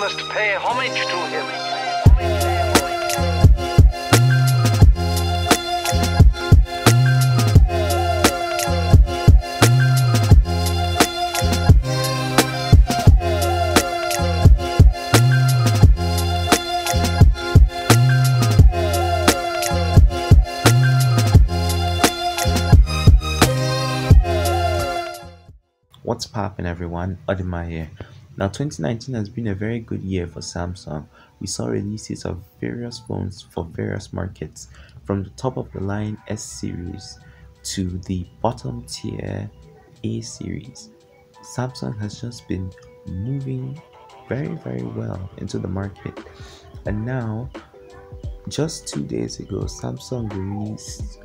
must pay homage to him. What's poppin' everyone? Odinma here. Now 2019 has been a very good year for Samsung. We saw releases of various phones for various markets from the top of the line S series to the bottom tier A series. Samsung has just been moving very very well into the market. And now just 2 days ago Samsung released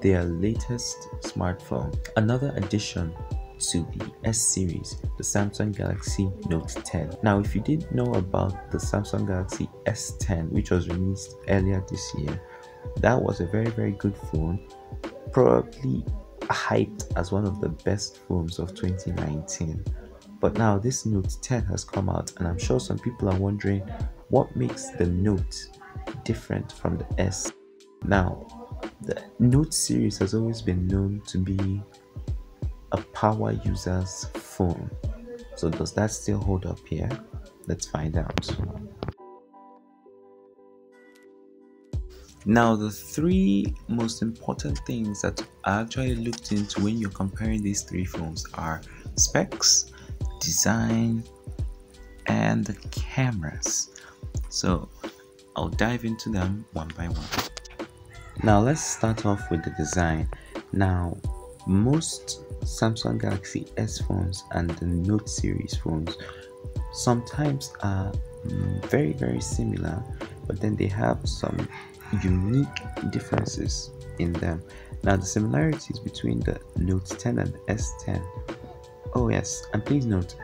their latest smartphone. Another addition to the S series, the Samsung Galaxy Note 10. Now, if you didn't know about the Samsung Galaxy S10, which was released earlier this year, that was a very, very good phone, probably hyped as one of the best phones of 2019. But now this Note 10 has come out, and I'm sure some people are wondering what makes the Note different from the S. Now, the Note series has always been known to be power user's phone. So does that still hold up here? Let's find out. Now, the three most important things that I actually looked into when you're comparing these three phones are specs, design, and the cameras. So I'll dive into them one by one. Now, let's start off with the design. Now, most Samsung Galaxy S phones and the Note series phones sometimes are mm, very very similar but then they have some unique differences in them. Now the similarities between the Note 10 and the S10 oh yes and please note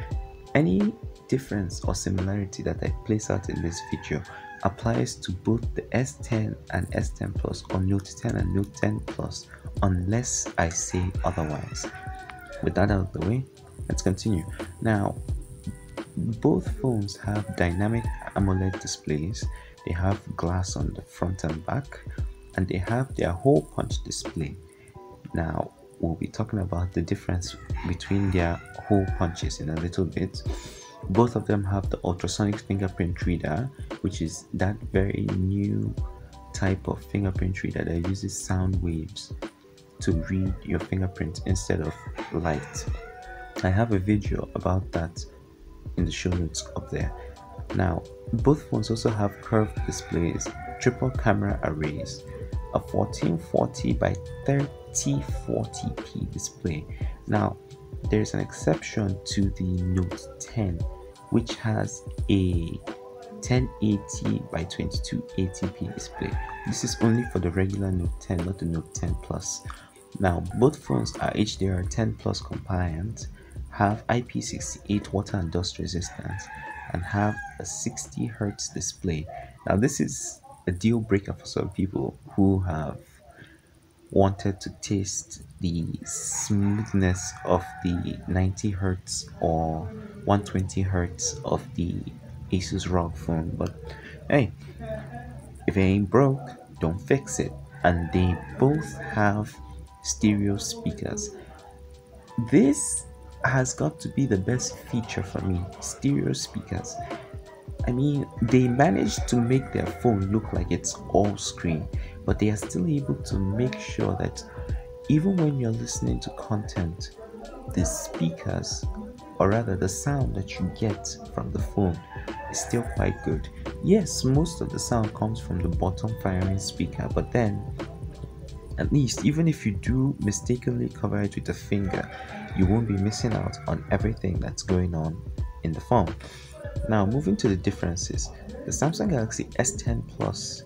any difference or similarity that I place out in this video applies to both the S10 and S10 Plus or Note 10 and Note 10 Plus unless I say otherwise. With that out of the way, let's continue. Now, both phones have dynamic AMOLED displays, they have glass on the front and back, and they have their hole punch display. Now, we'll be talking about the difference between their hole punches in a little bit. Both of them have the ultrasonic fingerprint reader, which is that very new type of fingerprint reader that uses sound waves to read your fingerprint instead of light. I have a video about that in the show notes up there. Now, both phones also have curved displays, triple camera arrays, a 1440 by 3040p display. Now, there's an exception to the Note 10, which has a 1080 by 2280p display. This is only for the regular Note 10, not the Note 10 Plus. Now, both phones are HDR10 Plus compliant, have IP68 water and dust resistance, and have a 60 Hz display. Now, this is a deal breaker for some people who have wanted to taste the smoothness of the 90 Hz or 120 Hz of the Asus ROG phone. But hey, if it ain't broke, don't fix it. And they both have stereo speakers. This has got to be the best feature for me stereo speakers. I mean, they managed to make their phone look like it's all screen, but they are still able to make sure that even when you're listening to content, the speakers, or rather the sound that you get from the phone, is still quite good. Yes, most of the sound comes from the bottom firing speaker, but then at least, even if you do mistakenly cover it with a finger, you won't be missing out on everything that's going on in the phone. Now, moving to the differences, the Samsung Galaxy S10 Plus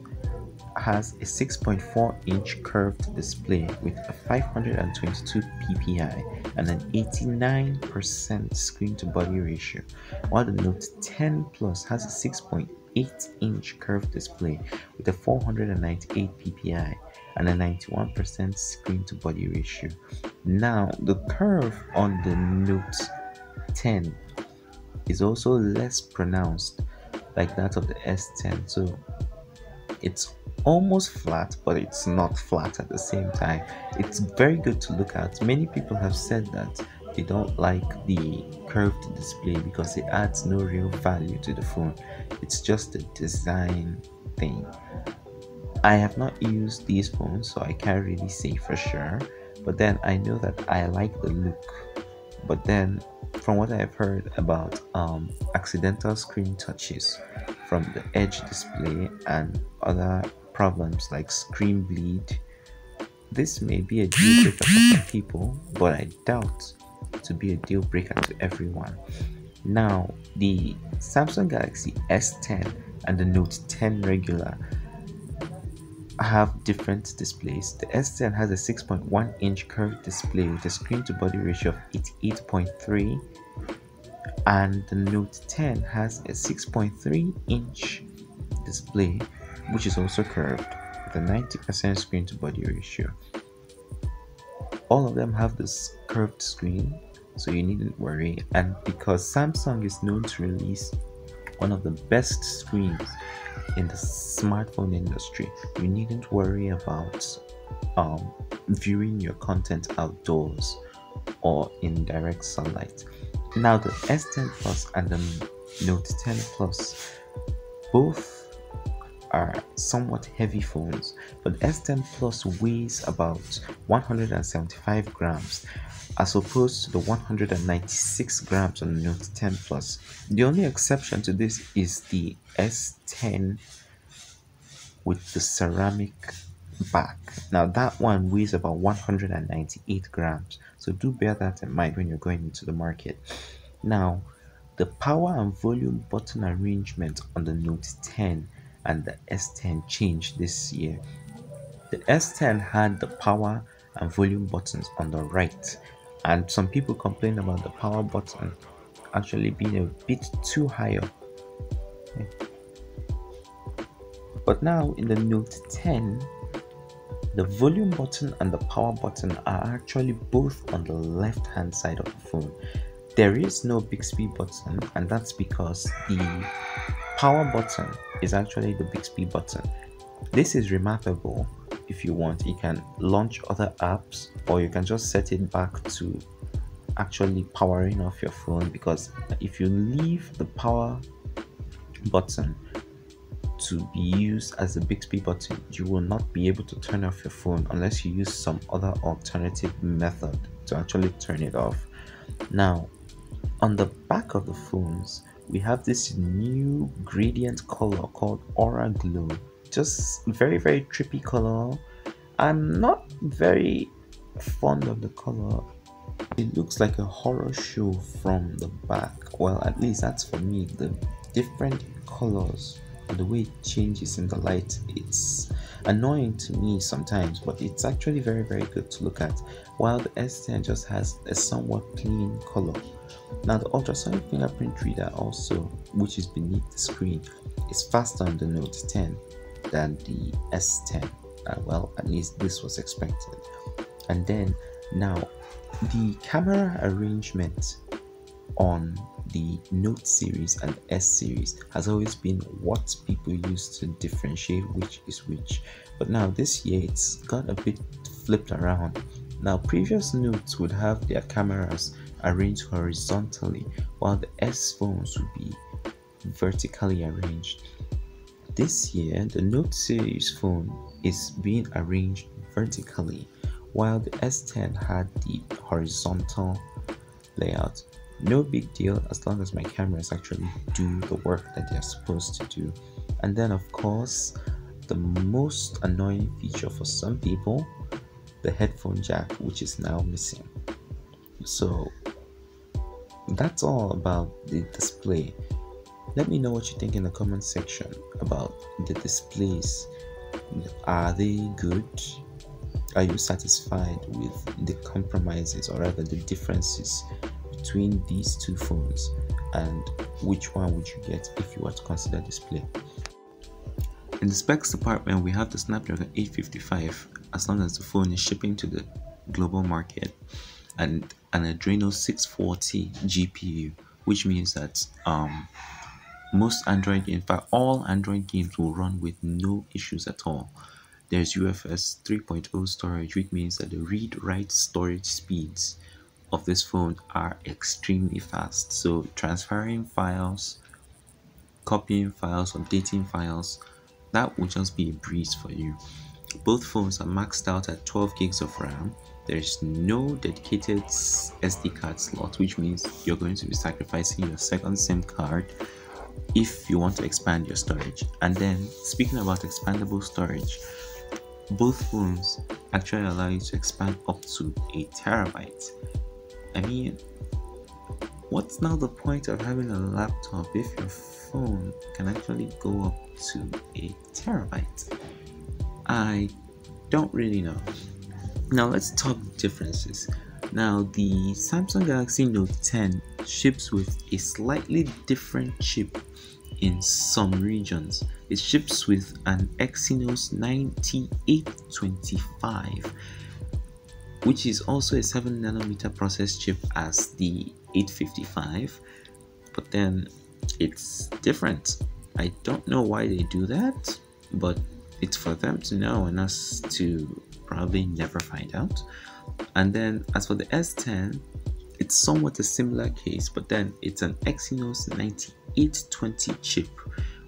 has a 6.4 inch curved display with a 522 ppi and an 89% screen to body ratio, while the Note 10 Plus has a 6.8 inch curved display with a 498 ppi and a 91% screen to body ratio. Now, the curve on the Note 10 is also less pronounced like that of the S10. So it's almost flat, but it's not flat at the same time. It's very good to look at. Many people have said that they don't like the curved display because it adds no real value to the phone. It's just a design thing. I have not used these phones, so I can't really say for sure. But then I know that I like the look. But then, from what I've heard about um, accidental screen touches from the edge display and other problems like screen bleed, this may be a deal breaker for some people, but I doubt to be a deal breaker to everyone. Now, the Samsung Galaxy S10 and the Note 10 regular have different displays. The S10 has a 6.1 inch curved display with a screen to body ratio of 88.3 and the Note 10 has a 6.3 inch display which is also curved with a 90% screen to body ratio. All of them have this curved screen so you needn't worry and because Samsung is known to release one of the best screens in the smartphone industry, you needn't worry about um, viewing your content outdoors or in direct sunlight. Now, the S10 Plus and the Note 10 Plus both are somewhat heavy phones, but S10 Plus weighs about 175 grams as opposed to the 196 grams on the Note 10 Plus. The only exception to this is the S10 with the ceramic back. Now that one weighs about 198 grams, so do bear that in mind when you're going into the market. Now, the power and volume button arrangement on the Note 10 and the S10 changed this year. The S10 had the power and volume buttons on the right and some people complained about the power button actually being a bit too high but now in the note 10 the volume button and the power button are actually both on the left hand side of the phone there is no bixby button and that's because the power button is actually the bixby button this is remappable if you want you can launch other apps or you can just set it back to actually powering off your phone because if you leave the power button to be used as a Bixby button, you will not be able to turn off your phone unless you use some other alternative method to actually turn it off. Now, on the back of the phones, we have this new gradient color called Aura Glow. Just very very trippy color. I'm not very fond of the color. It looks like a horror show from the back. Well at least that's for me the different colors the way it changes in the light it's annoying to me sometimes but it's actually very very good to look at while the s10 just has a somewhat clean color now the ultrasonic fingerprint reader also which is beneath the screen is faster on the note 10 than the S10. Uh, well, at least this was expected. And then now, the camera arrangement on the Note series and S series has always been what people use to differentiate which is which. But now this year it's got a bit flipped around. Now, previous Notes would have their cameras arranged horizontally, while the S phones would be vertically arranged. This year, the Note series phone is being arranged vertically, while the S10 had the horizontal layout. No big deal as long as my cameras actually do the work that they're supposed to do. And then, of course, the most annoying feature for some people the headphone jack, which is now missing. So, that's all about the display. Let me know what you think in the comment section about the displays. Are they good? Are you satisfied with the compromises or rather the differences between these two phones? And which one would you get if you were to consider this display? In the specs department, we have the Snapdragon 855 as long as the phone is shipping to the global market and an Adreno 640 GPU, which means that um, most android in fact all android games will run with no issues at all there's UFS 3.0 storage which means that the read write storage speeds of this phone are extremely fast. So transferring files copying files updating files that will just be a breeze for you. Both phones are maxed out at 12 gigs of ram. There's no dedicated sd card slot which means you're going to be sacrificing your second sim card if you want to expand your storage. And then speaking about expandable storage both phones actually allow you to expand up to a terabyte i mean what's now the point of having a laptop if your phone can actually go up to a terabyte? I don't really know. Now let's talk differences. Now the samsung galaxy note 10 ships with a slightly different chip in some regions. It ships with an Exynos 9825, which is also a 7 nanometer process chip as the 855, but then it's different. I don't know why they do that, but it's for them to know and us to probably never find out. And then as for the S10, it's somewhat a similar case, but then it's an Exynos 9820 chip,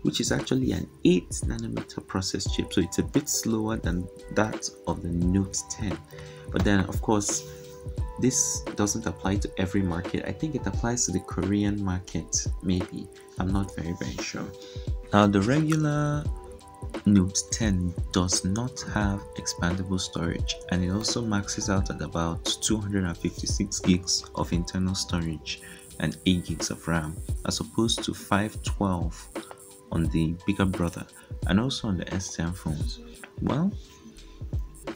which is actually an 8 nanometer process chip, so it's a bit slower than that of the Note 10. But then, of course, this doesn't apply to every market. I think it applies to the Korean market, maybe. I'm not very, very sure. Now, the regular Note 10 does not have expandable storage and it also maxes out at about 256 gigs of internal storage and 8 gigs of RAM as opposed to 512 on the bigger brother and also on the S10 phones. Well,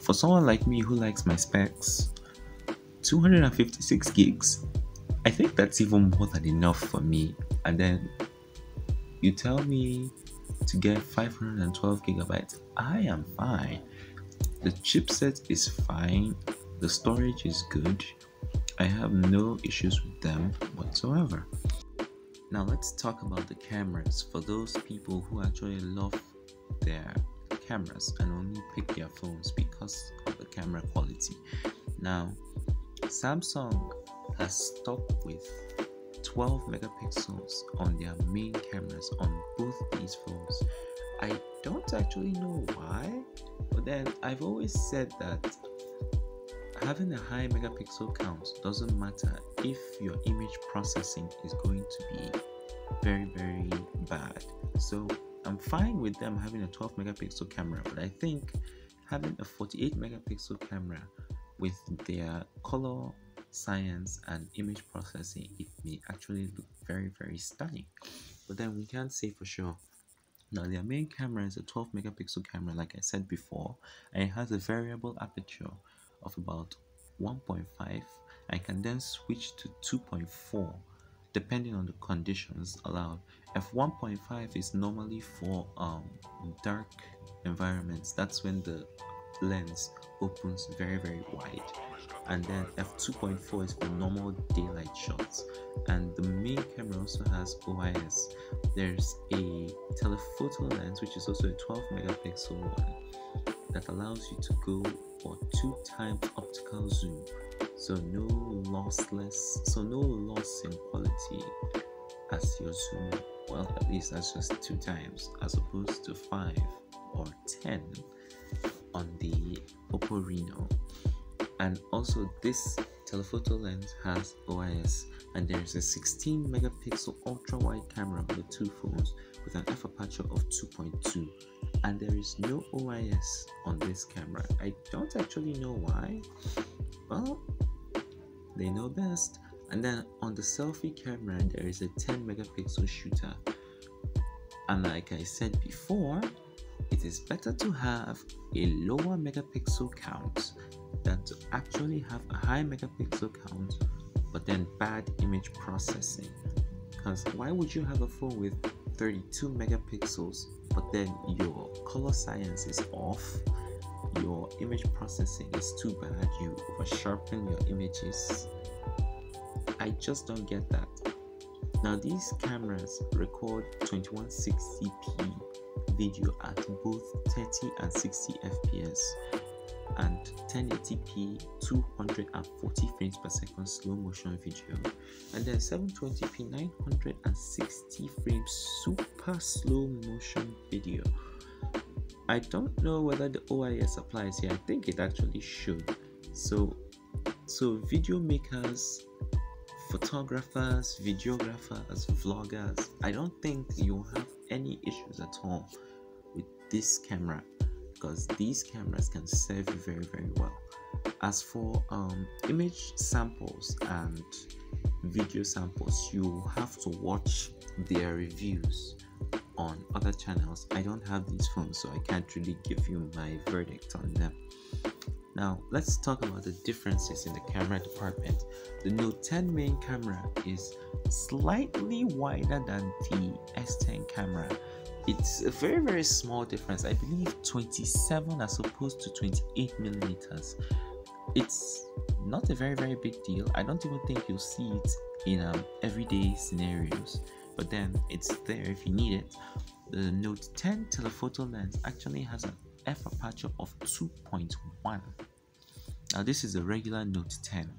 for someone like me who likes my specs, 256 gigs, I think that's even more than enough for me. And then you tell me to get 512 gigabytes, I am fine. The chipset is fine, the storage is good. I have no issues with them whatsoever. Now let's talk about the cameras for those people who actually love their cameras and only pick their phones because of the camera quality. Now, Samsung has stuck with 12 megapixels on their main cameras on both these phones. I don't actually know why, but then I've always said that having a high megapixel count doesn't matter if your image processing is going to be very, very bad. So I'm fine with them having a 12 megapixel camera, but I think having a 48 megapixel camera with their color science and image processing, it may actually look very, very stunning. But then we can't say for sure. Now, their main camera is a 12 megapixel camera, like I said before, and it has a variable aperture of about 1.5. I can then switch to 2.4 depending on the conditions allowed. F1.5 is normally for um, dark environments, that's when the lens opens very, very wide. And then f2.4 is for normal daylight shots. And the main camera also has OIS there's a telephoto lens which is also a 12 megapixel one that allows you to go for two times optical zoom so no lossless so no loss in quality as you're zooming well at least that's just two times as opposed to five or ten on the oppo reno and also this telephoto lens has OIS and there is a 16 megapixel ultra wide camera on the two phones with an f aperture of 2.2 and there is no OIS on this camera. I don't actually know why. Well, they know best. And then on the selfie camera there is a 10 megapixel shooter. And like I said before, it is better to have a lower megapixel count than to actually have a high megapixel count but then bad image processing. Because why would you have a phone with 32 megapixels but then your color science is off? Your image processing is too bad, you over sharpen your images. I just don't get that. Now these cameras record 2160p video at both 30 and 60 fps and 1080p 240 frames per second slow motion video and then 720p 960 frames super slow motion video i don't know whether the ois applies here. I think it actually should. So so video makers photographers videographers vloggers i don't think you'll have any issues at all with this camera because these cameras can serve you very very well. As for um, image samples and video samples you have to watch their reviews on other channels i don't have these phones so i can't really give you my verdict on them. Now let's talk about the differences in the camera department. The note 10 main camera is slightly wider than the s10 camera. It's a very very small difference. I believe 27 as opposed to 28 millimeters. It's not a very very big deal. I don't even think you'll see it in um, everyday scenarios but then it's there if you need it the note 10 telephoto lens actually has an f aperture of 2.1 now this is a regular note 10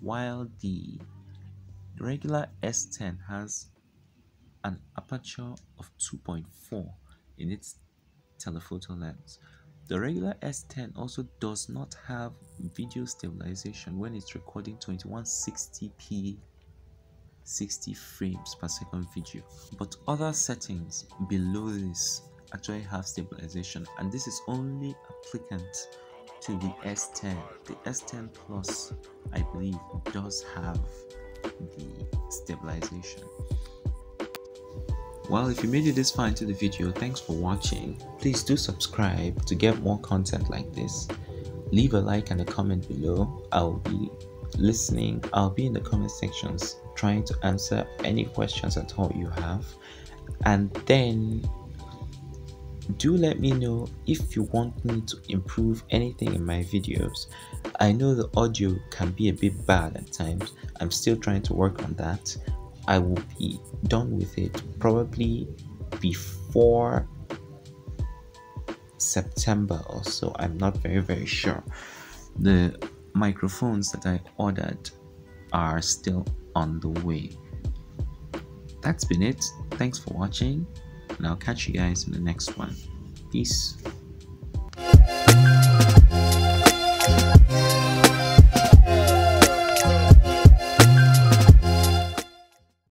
while the regular s10 has an aperture of 2.4 in its telephoto lens. The regular S10 also does not have video stabilization when it's recording 2160p 60 frames per second video but other settings below this actually have stabilization and this is only applicant to the S10 the S10 Plus I believe does have the stabilization well, if you made it this far into the video, thanks for watching. Please do subscribe to get more content like this. Leave a like and a comment below. I'll be listening. I'll be in the comment sections trying to answer any questions at all you have. And then do let me know if you want me to improve anything in my videos. I know the audio can be a bit bad at times. I'm still trying to work on that. I will be done with it probably before September or so. I'm not very, very sure. The microphones that I ordered are still on the way. That's been it. Thanks for watching, and I'll catch you guys in the next one. Peace.